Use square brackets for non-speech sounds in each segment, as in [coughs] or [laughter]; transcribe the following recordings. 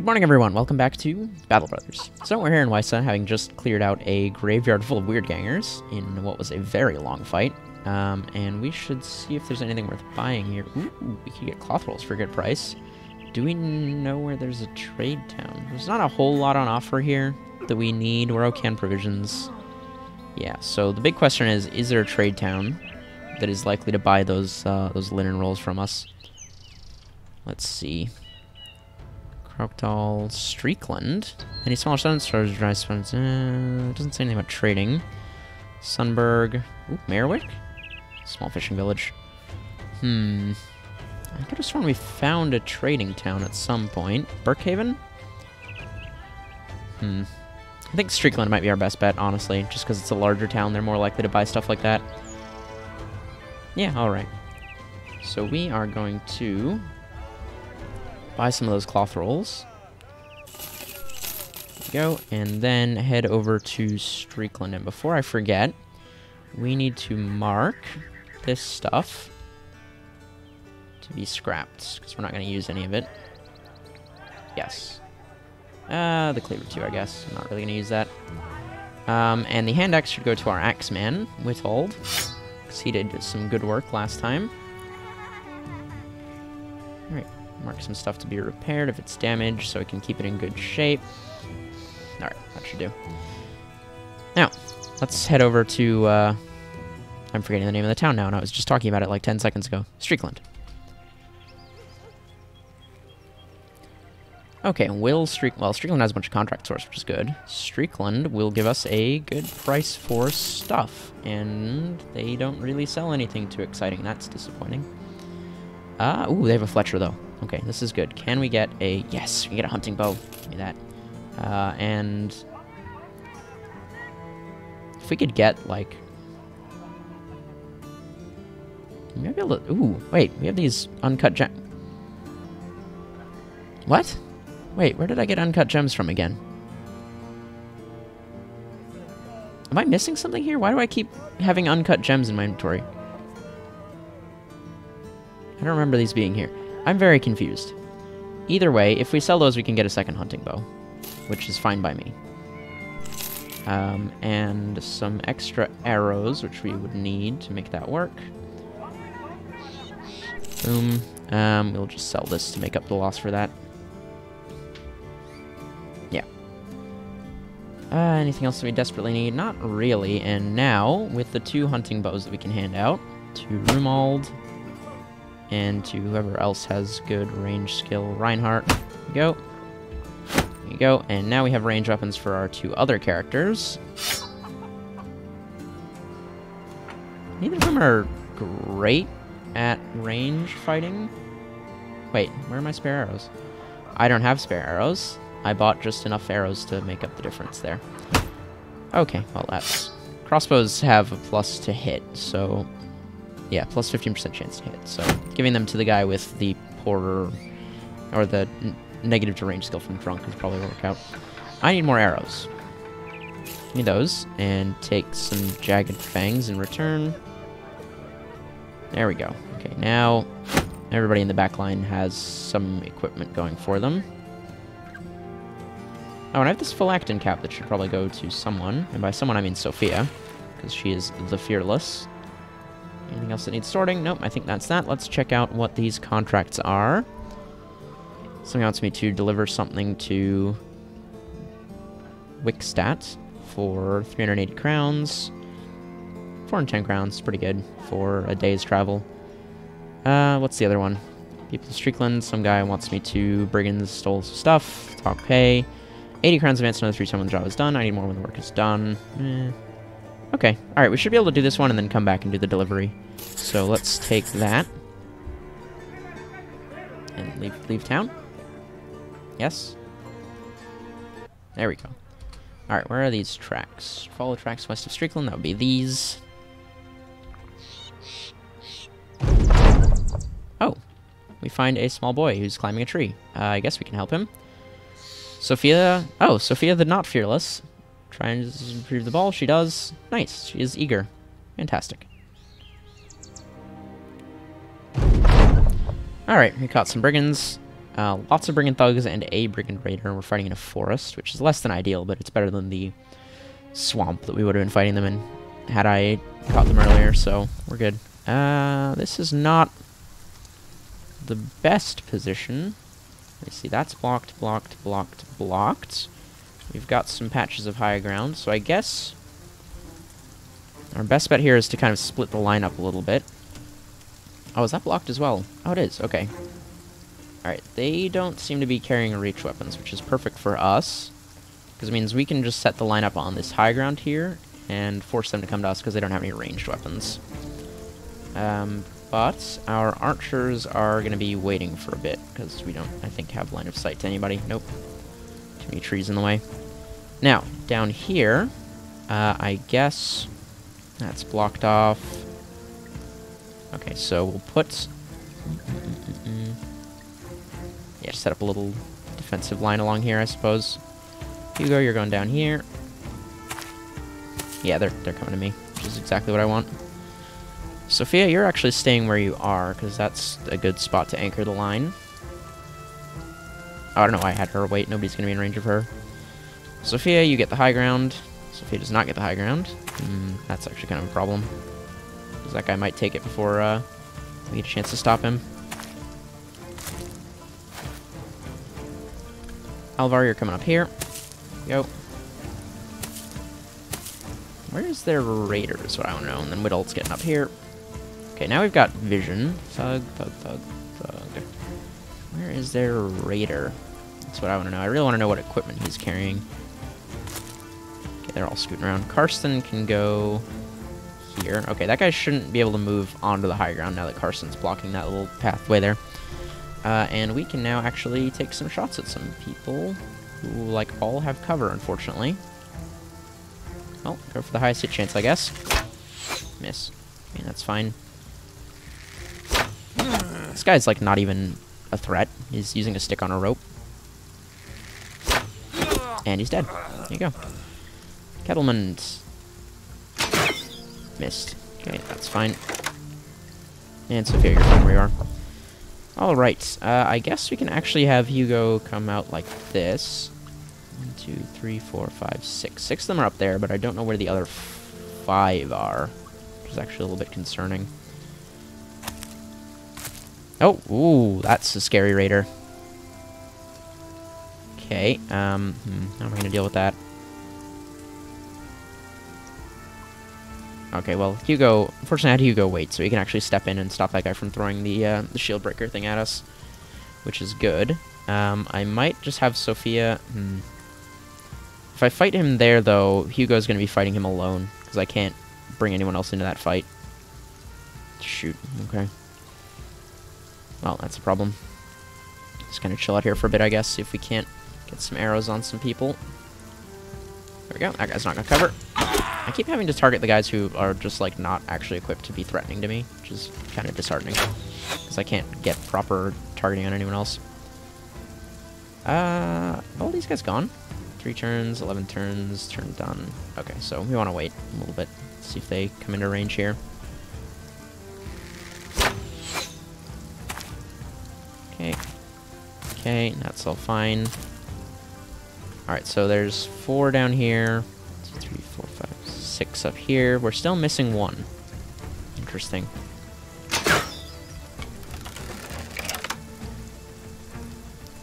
Good morning, everyone. Welcome back to Battle Brothers. So we're here in Wysa, having just cleared out a graveyard full of Wiedergangers in what was a very long fight. Um, and we should see if there's anything worth buying here. Ooh, we could get cloth rolls for a good price. Do we know where there's a trade town? There's not a whole lot on offer here that we need. We're okay on provisions. Yeah, so the big question is, is there a trade town that is likely to buy those uh, those linen rolls from us? Let's see. Crocodile Streakland. Any smaller sun stores, dry spots. Uh, doesn't say anything about trading. Sunberg. Ooh, Merwick? Small fishing village. Hmm. I could have sworn we found a trading town at some point. Burkhaven? Hmm. I think Streakland might be our best bet, honestly, just because it's a larger town. They're more likely to buy stuff like that. Yeah, alright. So we are going to buy some of those cloth rolls. go, and then head over to Streakland. And before I forget, we need to mark this stuff to be scrapped, because we're not going to use any of it. Yes. Uh, the cleaver too, I guess. I'm not really going to use that. Um, and the hand axe should go to our axeman, Witold, because he did some good work last time. Mark some stuff to be repaired if it's damaged so we can keep it in good shape. Alright, that should do. Now, let's head over to, uh, I'm forgetting the name of the town now, and I was just talking about it like 10 seconds ago. Streakland. Okay, will Streak... Well, Streakland has a bunch of contract source, which is good. Streakland will give us a good price for stuff, and they don't really sell anything too exciting. That's disappointing. Uh, ooh, they have a Fletcher, though. Okay, this is good. Can we get a... Yes, we get a hunting bow. Give me that. Uh, and... If we could get, like... Maybe a little... Ooh, wait. We have these uncut gem... What? Wait, where did I get uncut gems from again? Am I missing something here? Why do I keep having uncut gems in my inventory? I don't remember these being here. I'm very confused. Either way, if we sell those, we can get a second hunting bow, which is fine by me. Um, and some extra arrows, which we would need to make that work. Boom. Um, we'll just sell this to make up the loss for that. Yeah. Uh, anything else that we desperately need? Not really. And now, with the two hunting bows that we can hand out to Rumald and to whoever else has good range skill. Reinhardt. Go. There you go. And now we have range weapons for our two other characters. Neither of them are great at range fighting. Wait, where are my spare arrows? I don't have spare arrows. I bought just enough arrows to make up the difference there. Okay, well that's... Crossbows have a plus to hit, so yeah, plus 15% chance to hit. So giving them to the guy with the poorer, or the negative to range skill from Drunk would probably work out. I need more arrows. Give me those, and take some Jagged Fangs in return. There we go. Okay, now everybody in the back line has some equipment going for them. Oh, and I have this Phylactin cap that should probably go to someone. And by someone, I mean Sophia, because she is the Fearless. Anything else that needs sorting? Nope, I think that's that. Let's check out what these contracts are. Someone wants me to deliver something to Wickstat for 380 crowns. 410 crowns, pretty good for a day's travel. Uh, what's the other one? People of Streakland, some guy wants me to brigands stole stuff, talk pay. 80 crowns advance another three times when the job is done. I need more when the work is done. Eh. Okay, alright, we should be able to do this one and then come back and do the delivery. So let's take that. And leave, leave town. Yes? There we go. Alright, where are these tracks? Follow tracks west of Streakland, that would be these. Oh, we find a small boy who's climbing a tree. Uh, I guess we can help him. Sophia, oh, Sophia the Not Fearless Trying to retrieve the ball. She does. Nice. She is eager. Fantastic. Alright, we caught some brigands. Uh, lots of Brigand Thugs and a Brigand Raider. We're fighting in a forest, which is less than ideal, but it's better than the swamp that we would have been fighting them in had I caught them earlier, so we're good. Uh, this is not the best position. Let's see, that's blocked, blocked, blocked, blocked. We've got some patches of high ground, so I guess our best bet here is to kind of split the line up a little bit. Oh, is that blocked as well? Oh, it is. Okay. Alright, they don't seem to be carrying reach weapons, which is perfect for us. Because it means we can just set the line up on this high ground here and force them to come to us because they don't have any ranged weapons. Um, but our archers are going to be waiting for a bit because we don't, I think, have line of sight to anybody. Nope. Too many trees in the way. Now, down here, uh, I guess that's blocked off. Okay, so we'll put... Yeah, set up a little defensive line along here, I suppose. Hugo, you're going down here. Yeah, they're, they're coming to me, which is exactly what I want. Sophia, you're actually staying where you are, because that's a good spot to anchor the line. Oh, I don't know why I had her wait. Nobody's going to be in range of her. Sophia, you get the high ground. Sophia does not get the high ground. Mm, that's actually kind of a problem. Because that guy might take it before uh, we get a chance to stop him. Alvar, you're coming up here. Go. Where's their raiders? What I don't know. And then Witold's getting up here. Okay, now we've got vision. Thug, thug, thug, thug. Is their raider? That's what I want to know. I really want to know what equipment he's carrying. Okay, they're all scooting around. Karsten can go here. Okay, that guy shouldn't be able to move onto the high ground now that Karsten's blocking that little pathway there. Uh, and we can now actually take some shots at some people who, like, all have cover, unfortunately. Well, go for the highest hit chance, I guess. Miss. I mean, that's fine. This guy's, like, not even a threat. He's using a stick on a rope. And he's dead. There you go. Kettleman. Missed. Okay, that's fine. And Sophia, you're where you are. Alright, uh, I guess we can actually have Hugo come out like this. One, two, three, four, five, six. Six of them are up there, but I don't know where the other five are. Which is actually a little bit concerning. Oh, ooh, that's a scary raider. Okay, um, hmm, how am I to deal with that? Okay, well, Hugo... Unfortunately, I had Hugo wait, so he can actually step in and stop that guy from throwing the, uh, the shield breaker thing at us. Which is good. Um, I might just have Sophia... Hmm. If I fight him there, though, Hugo's to be fighting him alone, because I can't bring anyone else into that fight. Shoot, okay. Well, that's a problem. Just kind of chill out here for a bit, I guess, see if we can't get some arrows on some people. There we go, that guy's not going to cover. I keep having to target the guys who are just, like, not actually equipped to be threatening to me, which is kind of disheartening. Because I can't get proper targeting on anyone else. Uh, all these guys gone? Three turns, 11 turns, turn done. Okay, so we want to wait a little bit, see if they come into range here. Okay, that's all fine. Alright, so there's four down here. Two, three, four, five, six up here. We're still missing one. Interesting.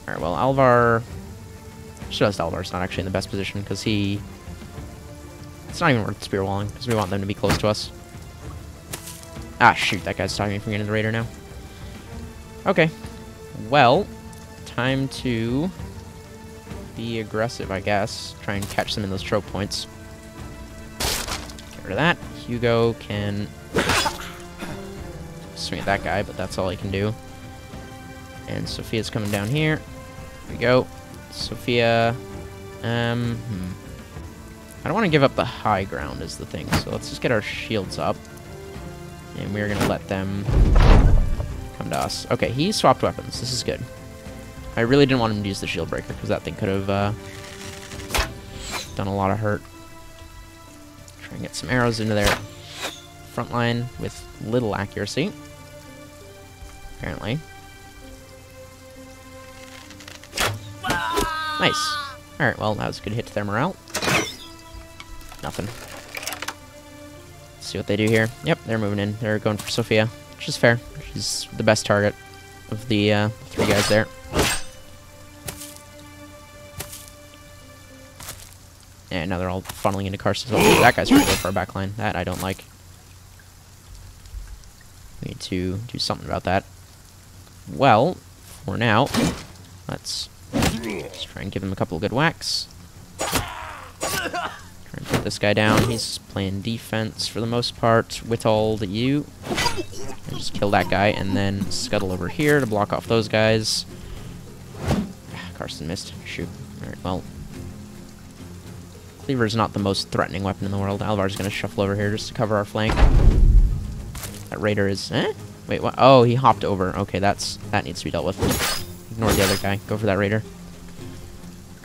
Alright, well, Alvar... Just Alvar's not actually in the best position, because he... It's not even worth spearwalling, because we want them to be close to us. Ah, shoot, that guy's stopping me from getting the raider now. Okay. Well, time to be aggressive, I guess. Try and catch them in those choke points. Get rid of that. Hugo can [coughs] swing at that guy, but that's all he can do. And Sophia's coming down here. There we go. Sophia. Um, hmm. I don't want to give up the high ground is the thing, so let's just get our shields up. And we're going to let them come to us. Okay, he swapped weapons. This is good. I really didn't want him to use the shield breaker, because that thing could have uh, done a lot of hurt. Try and get some arrows into their front line with little accuracy. Apparently. Nice. Alright, well, that was a good hit to their morale. Nothing. Let's see what they do here. Yep, they're moving in. They're going for Sophia, which is fair. She's the best target of the uh, three guys there. And now they're all funneling into. Oh, that guy's trying to go for a backline. That I don't like. We need to do something about that. Well, for now, let's, try and give him a couple of good whacks. Try and put this guy down. He's playing defense for the most part. Witold, you. And just kill that guy, and then scuttle over here to block off those guys. Ah, Karsten missed. Shoot. Alright, well, Cleaver's not the most threatening weapon in the world. Alvar's gonna shuffle over here just to cover our flank. That raider is... Eh? Wait, what? Oh, he hopped over. Okay, that's that needs to be dealt with. Ignore the other guy. Go for that raider.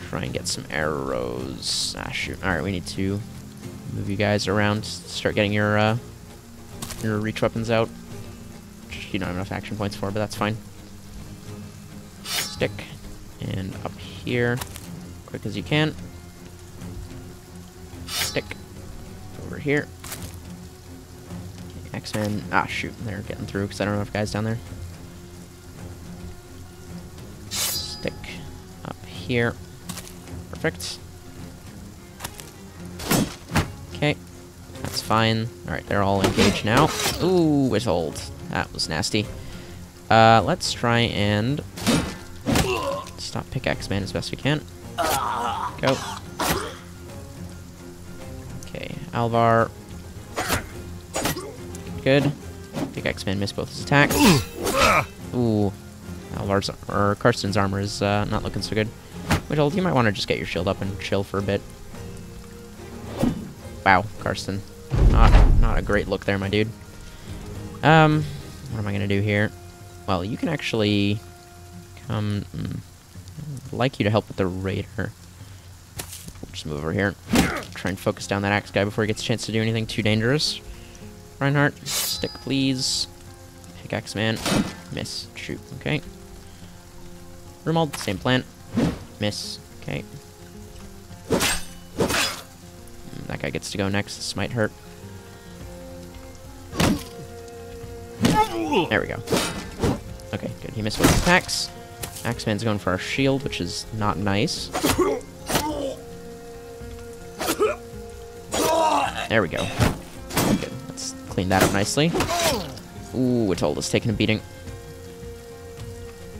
Try and get some arrows. Ah, shoot. Alright, we need to move you guys around. Start getting your, uh, your reach weapons out. Which you don't have enough action points for, but that's fine. Stick. And up here. Quick as you can Here. X-Men. Ah, shoot. They're getting through because I don't know if guys down there. Stick up here. Perfect. Okay. That's fine. Alright, they're all engaged now. Ooh, Witold. That was nasty. Uh, let's try and stop pickaxe man as best we can. Go. Alvar. Good. Big X-Man missed both his attacks. Ooh. Alvar's, or Karsten's armor is uh, not looking so good. Witold, you might want to just get your shield up and chill for a bit. Wow, Karsten. Not, not a great look there, my dude. Um, what am I going to do here? Well, you can actually come... Mm, I'd like you to help with the Raider. Just move over here. Try and focus down that axe guy before he gets a chance to do anything too dangerous. Reinhardt, stick please. Pickaxe man. Miss. Shoot. Okay. Rumald, same plan. Miss. Okay. Mm, that guy gets to go next. This might hurt. There we go. Okay, good. He missed with attacks. Axeman's going for our shield, which is not nice. There we go. Good. Let's clean that up nicely. Ooh, told us taking a beating.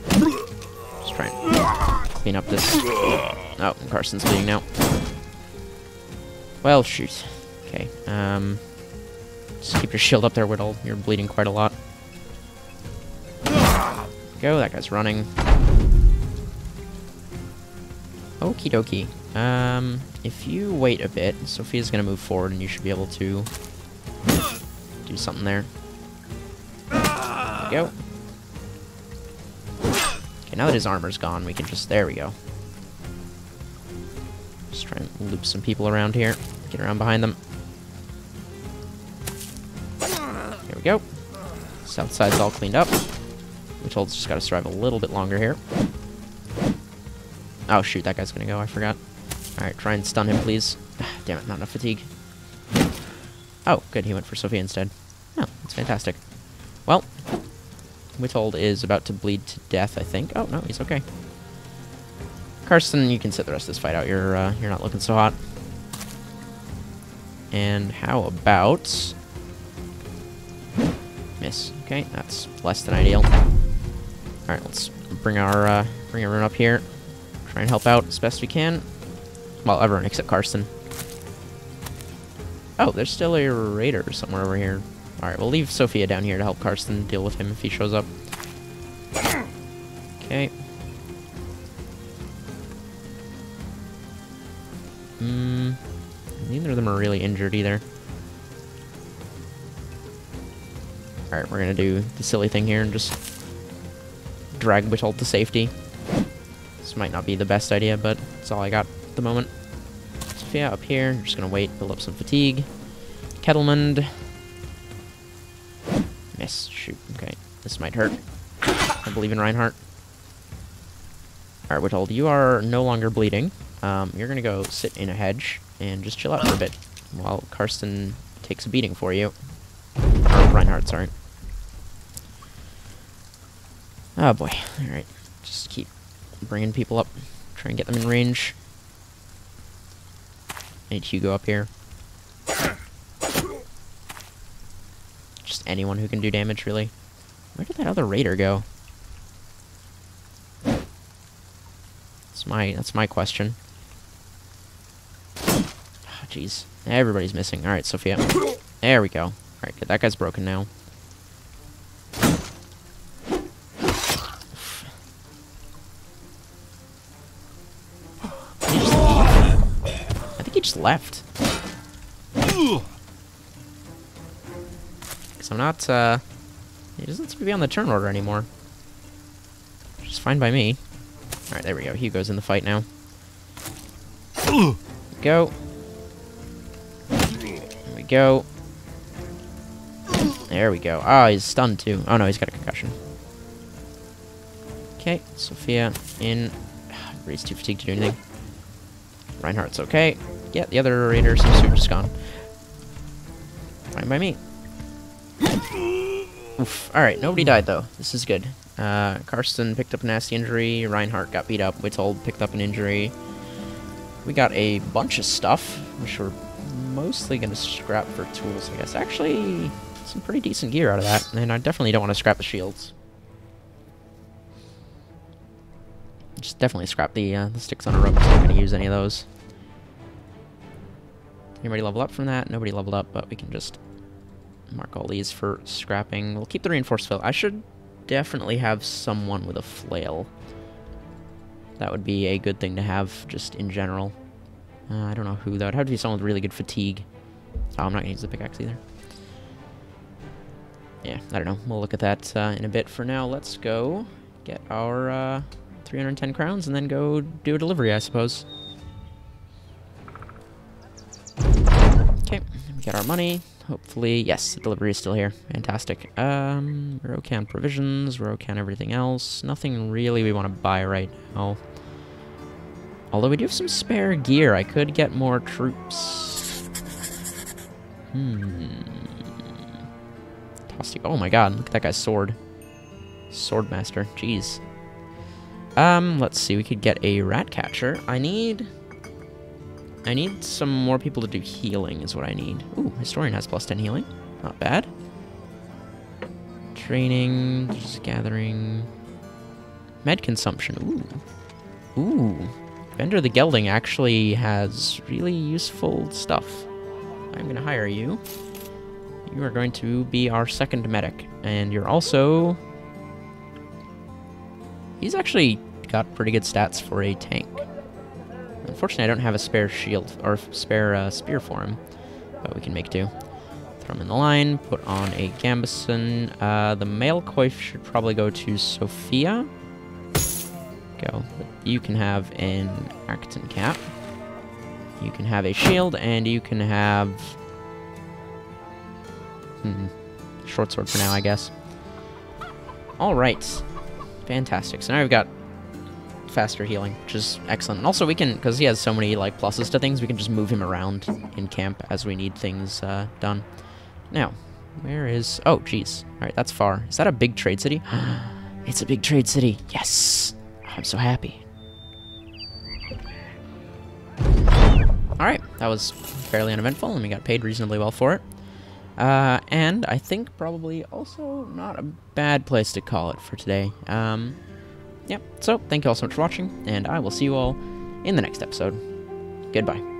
Just try and clean up this. Oh, Karsten's bleeding now. Well, shoot. Okay, um... Just keep your shield up there, Witold. You're bleeding quite a lot. Go, that guy's running. Okie dokie. Um, if you wait a bit, Sophia's gonna move forward and you should be able to do something there. There we go. Okay, now that his armor's gone, we can just... There we go. Just try and loop some people around here. Get around behind them. Here we go. South side's all cleaned up. We're told just gotta survive a little bit longer here. Oh shoot, that guy's gonna go, I forgot. Alright, try and stun him, please. [sighs] Damn it, not enough fatigue. Oh, good, he went for Sophia instead. Oh, that's fantastic. Well, Witold is about to bleed to death, I think. Oh, no, he's okay. Karsten, you can sit the rest of this fight out. You're, uh, you're not looking so hot. And how about... Miss. Okay, that's less than ideal. Alright, let's bring our, uh, bring everyone up here. Try and help out as best we can. Well, everyone except Karsten. Oh, there's still a raider somewhere over here. Alright, we'll leave Sophia down here to help Karsten deal with him if he shows up. Okay. Hmm. Neither of them are really injured either. Alright, we're gonna do the silly thing here and just drag Witold to safety. This might not be the best idea, but it's all I got at the moment. Sophia up here. Just gonna wait, build up some fatigue. Kettlemund. Miss. Shoot. Okay. This might hurt. I believe in Reinhardt. Alright, we're you are no longer bleeding. Um, you're gonna go sit in a hedge and just chill out for a bit while Karsten takes a beating for you. Or Reinhardt, sorry. Oh boy. Alright. Just keep bringing people up. Try and get them in range. Need Hugo up here. Just anyone who can do damage, really. Where did that other raider go? That's my that's my question. Oh, jeez. Everybody's missing. Alright, Sophia. There we go. Alright, good. That guy's broken now. Left. Because I'm not, uh... He doesn't seem to be on the turn order anymore. Which is fine by me. Alright, there we go. Hugo's in the fight now. Go. There we go. There we go. Oh, he's stunned too. Oh no, he's got a concussion. Okay, Sophia in. [sighs] He's too fatigued to do anything. Reinhardt's okay. Yeah, the other raider seems to have just gone. Fine by me. Oof. Alright, nobody died though. This is good. Uh, Karsten picked up a nasty injury. Reinhardt got beat up. Witold picked up an injury. We got a bunch of stuff, which we're mostly going to scrap for tools, I guess. Actually, some pretty decent gear out of that, and I definitely don't want to scrap the shields. Just definitely scrap the, uh, the sticks on a rope, I'm not going to use any of those. Anybody level up from that? Nobody leveled up, but we can just mark all these for scrapping. We'll keep the reinforced flail. I should definitely have someone with a flail. That would be a good thing to have, just in general. Uh, I don't know who, though. that would have to be someone with really good fatigue. Oh, I'm not going to use the pickaxe either. Yeah, I don't know. We'll look at that uh, in a bit. For now, let's go get our uh, 310 crowns and then go do a delivery, I suppose. Our money. Hopefully, yes, the delivery is still here. Fantastic. Um, Rokan provisions, Rokan everything else. Nothing really we want to buy right now. Although we do have some spare gear. I could get more troops. Hmm. Tosti oh my god, look at that guy's sword. Swordmaster, jeez. Um, let's see, we could get a rat catcher. I need... I need some more people to do healing is what I need. Ooh, Historian has plus 10 healing. Not bad. Training, just gathering... Med consumption, ooh. Ooh. Vendor the Gelding actually has really useful stuff. I'm to hire you. You are going to be our second medic. And you're also... He's actually got pretty good stats for a tank. Unfortunately, I don't have a spare shield, or spare uh, spear for him. But we can make do. Throw him in the line, put on a Gambeson. Uh, the mail coif should probably go to Sophia. Go. You can have an Aketon cap. You can have a shield, and you can have... Hmm. Short sword for now, I guess. Alright. Fantastic. So now we've got faster healing, which is excellent. And also we can, because he has so many like pluses to things, we can just move him around in camp as we need things uh, done. Now, where is... Oh, jeez. Alright, that's far. Is that a big trade city? [gasps] it's a big trade city. Yes! I'm so happy. Alright, that was fairly uneventful, and we got paid reasonably well for it. Uh, and I think probably also not a bad place to call it for today. Um, yep, so thank you all so much for watching, and I will see you all in the next episode. Goodbye.